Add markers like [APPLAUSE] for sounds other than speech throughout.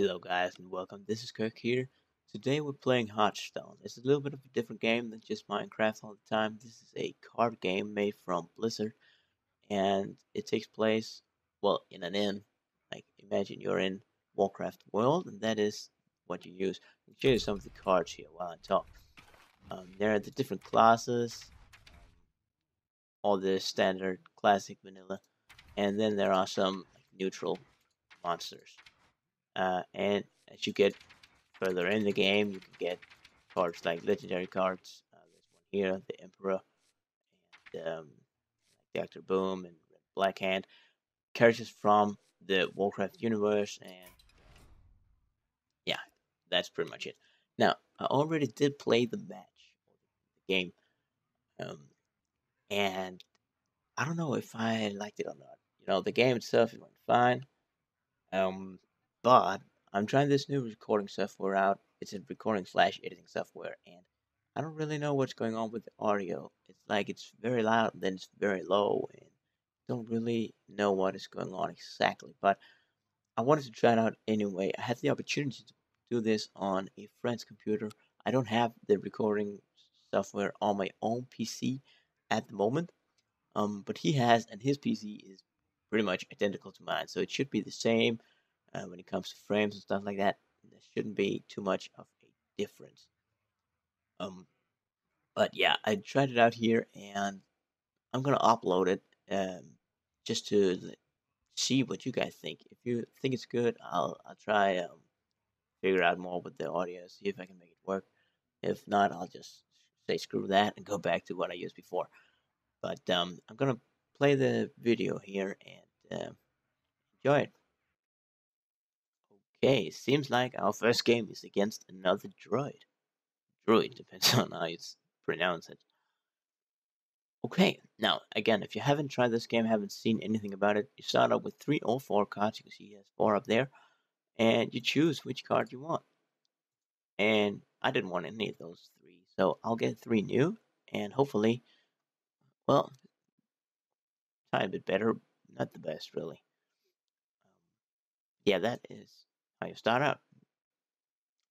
Hello guys and welcome, this is Kirk here. Today we're playing Hearthstone. It's a little bit of a different game than just Minecraft all the time. This is a card game made from Blizzard and it takes place, well, in an inn. Like imagine you're in Warcraft world and that is what you use. I'll show you some of the cards here while I talk. Um, there are the different classes, um, all the standard classic vanilla, and then there are some like, neutral monsters. Uh, and as you get further in the game, you can get cards like legendary cards. Uh, one here, the Emperor, and um, Doctor Boom and Black Hand. Characters from the Warcraft universe, and yeah, that's pretty much it. Now, I already did play the match, the game, um, and I don't know if I liked it or not. You know, the game itself it went fine. Um, but I'm trying this new recording software out. It's a recording slash editing software, and I don't really know what's going on with the audio. It's like it's very loud, then it's very low, and don't really know what is going on exactly. But I wanted to try it out anyway. I had the opportunity to do this on a friend's computer. I don't have the recording software on my own PC at the moment, um, but he has, and his PC is pretty much identical to mine, so it should be the same uh, when it comes to frames and stuff like that. There shouldn't be too much of a difference. Um, but yeah, I tried it out here, and I'm gonna upload it um, just to see what you guys think. If you think it's good, I'll I'll try um, figure out more with the audio, see if I can make it work. If not, I'll just say screw that and go back to what I used before. But um, I'm gonna play the video here and uh, enjoy it. Okay, seems like our first game is against another droid. Droid, [LAUGHS] depends on how you pronounce it. Okay, now, again, if you haven't tried this game, haven't seen anything about it, you start out with three or four cards. You can see he has four up there. And you choose which card you want. And I didn't want any of those three, so I'll get three new. And hopefully, well, try a bit better. Not the best, really. Um, yeah, that is how you start out.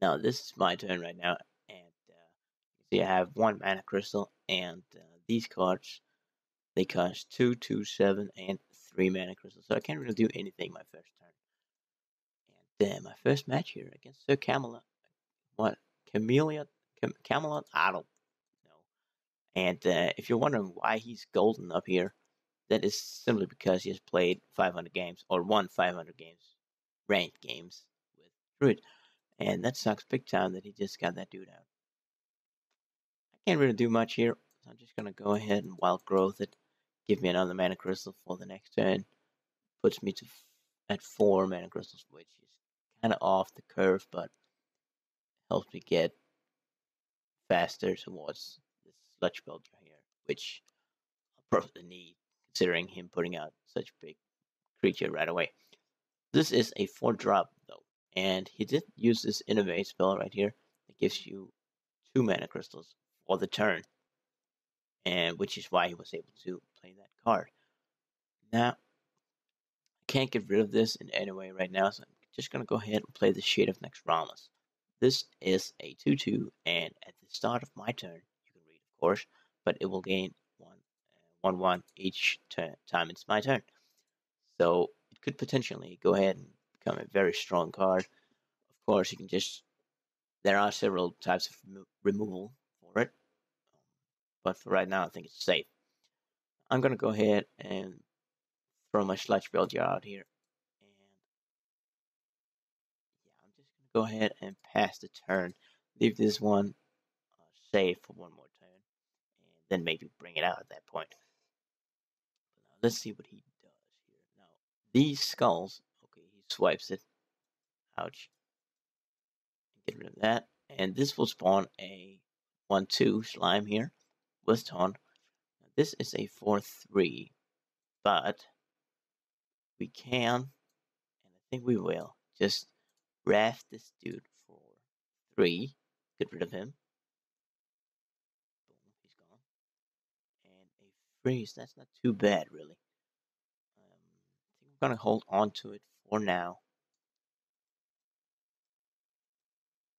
Now this is my turn right now, and uh, you see I have one mana crystal, and uh, these cards they cost two, two, seven, and three mana crystals. So I can't really do anything my first turn. And uh, my first match here against Sir Camelot, what Camelot, Cam- Camelot, I don't know. And uh, if you're wondering why he's golden up here, that is simply because he has played 500 games or won 500 games, ranked games And that sucks big time that he just got that dude out. I can't really do much here, so I'm just going to go ahead and wild growth it. Give me another mana crystal for the next turn. Puts me to at four mana crystals, which is kind of off the curve, but helps me get faster towards this Sludge Belcher here, which I'll probably need considering him putting out such big creature right away. This is a 4 drop and he did use this Innervate spell right here that gives you two mana crystals for the turn. And which is why he was able to play that card. Now, I can't get rid of this in any way right now, so I'm just going to go ahead and play the Shade of Naxxramas. This is a 2-2, and at the start of my turn, you can read, of course, but it will gain 1 1 uh, each time it's my turn. So it could potentially go ahead and become a very strong card. Of course, you can just there are several types of remo removal for it, but for right now, I think it's safe. I'm gonna go ahead and throw my Sludge Belcher out here, and yeah, I'm just gonna go ahead and pass the turn. Leave this one uh, safe for one more turn, and then maybe bring it out at that point. Now, let's see what he does here. Now, these skulls swipes it. Ouch. Get rid of that. And this will spawn a 1-2 slime here with taunt. This is a 4-3, but we can, and I think we will, just Wrath this dude for 3. Get rid of him. Boom, he's gone. And a freeze, that's not too bad, really. Um, I think I'm going to hold on to it for now.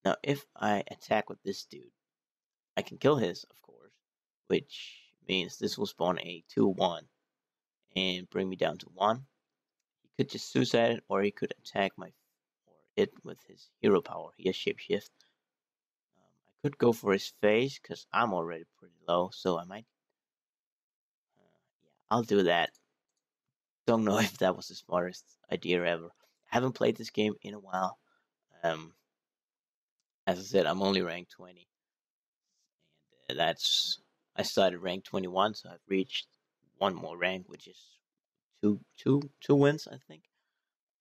Now, if I attack with this dude, I can kill his, of course, which means this will spawn a 2-1 and bring me down to 1. He could just suicide it, or he could attack my or it with his hero power. He has shapeshift. Um, I could go for his face, because I'm already pretty low, so I might... Uh, yeah, I'll do that. Don't know [LAUGHS] if that was the smartest idea ever. I haven't played this game in a while. Um, as I said, I'm only ranked 20. And uh, that's, I started ranked 21, so I've reached one more rank, which is two, two, two wins, I think,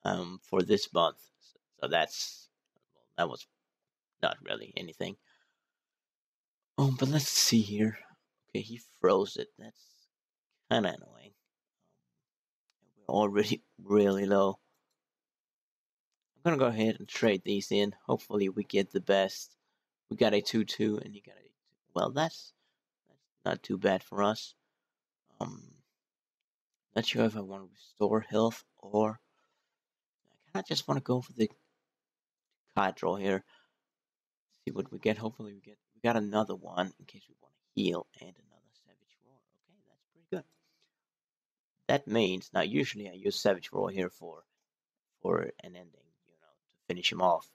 um, for this month. So, so that's, well, that was not really anything. Oh, but let's see here. Okay, he froze it. That's kind of annoying. Already [LAUGHS] really low. I'm gonna go ahead and trade these in. Hopefully we get the best. We got a 2-2 and you got a well that's that's not too bad for us. Um not sure if I want to restore health or I kinda just want to go for the card draw here. See what we get. Hopefully we get we got another one in case we want to heal and another savage roar. Okay, that's pretty good. That means now usually I use savage roar here for for an ending you know, to finish him off.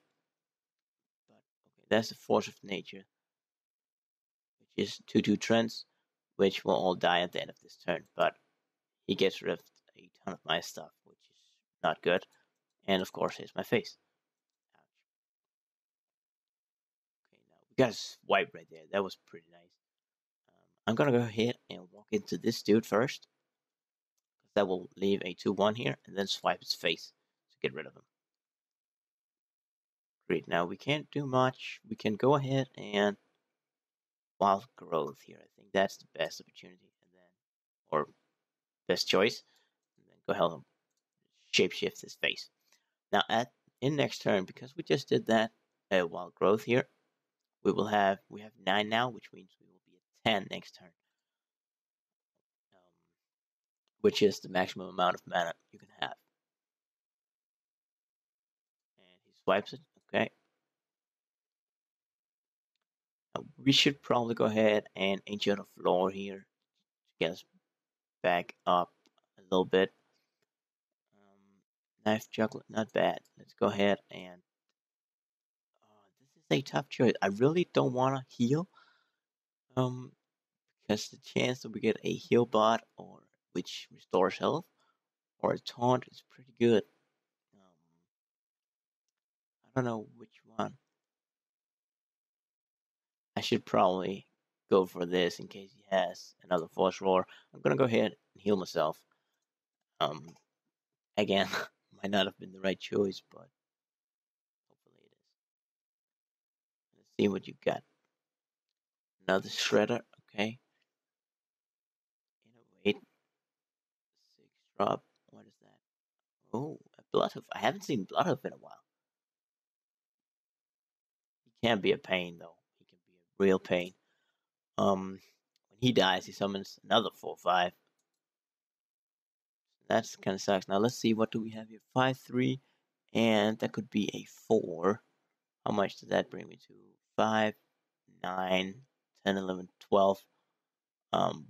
But okay, that's the force of nature, which is 2 2 Treants, which will all die at the end of this turn. But he gets rid of a ton of my stuff, which is not good. And of course, here's my face. Okay, now we got a swipe right there. That was pretty nice. Um, I'm gonna go ahead and walk into this dude first. That will leave a 2 1 here, and then swipe his face to get rid of him. Great, now we can't do much. We can go ahead and wild growth here. I think that's the best opportunity, and then or best choice. And then go ahead and shapeshift his face. Now at in next turn, because we just did that uh, wild growth here, we will have we have nine now, which means we will be at ten next turn. Which is the maximum amount of mana you can have. And he swipes it. Okay. Now we should probably go ahead and Ancient of Lore here to get us back up a little bit. Um, Knife Juggler, not bad. Let's go ahead and. Uh, this is a tough choice. I really don't want to heal. Um, because the chance that we get a heal bot or which restores health or a taunt is pretty good Um, I don't know which one. I should probably go for this in case he has another force roar. I'm gonna go ahead and heal myself. Um, again, [LAUGHS] might not have been the right choice, but hopefully it is. Let's see what you got. Another shredder, okay. Innervate. Six drop. What is that? Oh, a Bloodhoof. I haven't seen blood Bloodhoof in a while He can be a pain though. He can be a real pain. Um, when he dies, he summons another four five. That's kind of sucks. Now let's see what do we have here. Five three, and that could be a four. How much does that bring me to? Five, nine, 10, 11, 12. Um,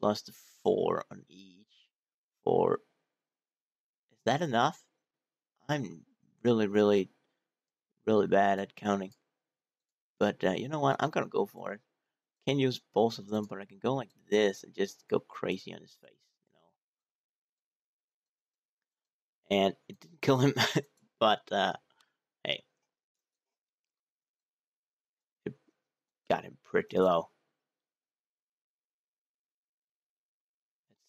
plus the four on each. Four. Is that enough? I'm really, really, really bad at counting. But uh, you know what? I'm gonna go for it. Can't use both of them, but I can go like this and just go crazy on his face, you know. And it didn't kill him, [LAUGHS] but uh, hey, it got him pretty low.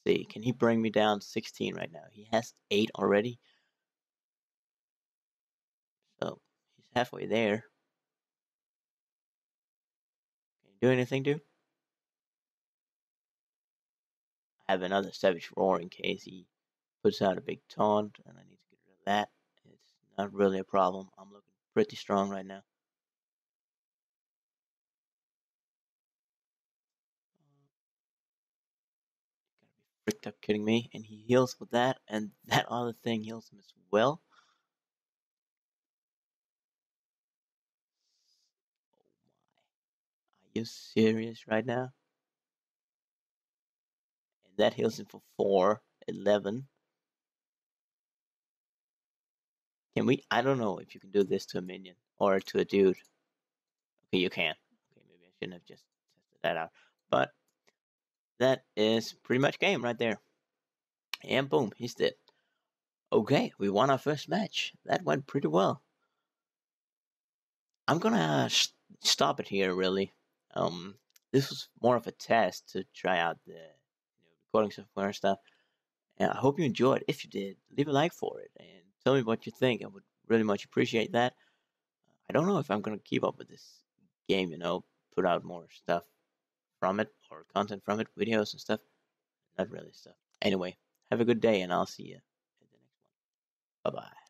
See, can he bring me down 16 right now? He has 8 already. So, he's halfway there. Can you do anything, dude? I have another Savage Roar in case he puts out a big taunt, and I need to get rid of that. It's not really a problem. I'm looking pretty strong right now. Fricked up kidding me. And he heals with that, and [LAUGHS] that other thing heals him as well. Oh my. Are you serious right now? And that heals him for 4, 11. Can we? I don't know if you can do this to a minion or to a dude. Okay, you can. Okay, maybe I shouldn't have just tested that out. But that is pretty much game right there. And boom, he's dead. Okay, we won our first match. That went pretty well. I'm gonna sh- stop it here, really. Um, this was more of a test to try out the you know, recording software and stuff. And I hope you enjoyed. If you did, leave a like for it and tell me what you think. I would really much appreciate that. I don't know if I'm gonna keep up with this game. You know, put out more stuff from it or content from it, videos and stuff. Not really stuff. Anyway, have a good day, and I'll see you in the next one. Bye bye.